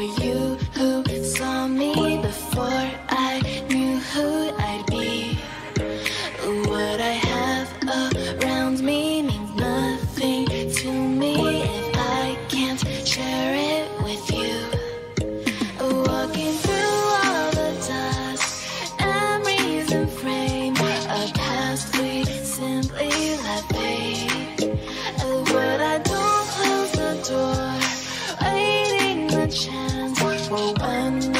you. one